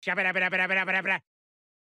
Espera, espera, espera, espera, espera, espera.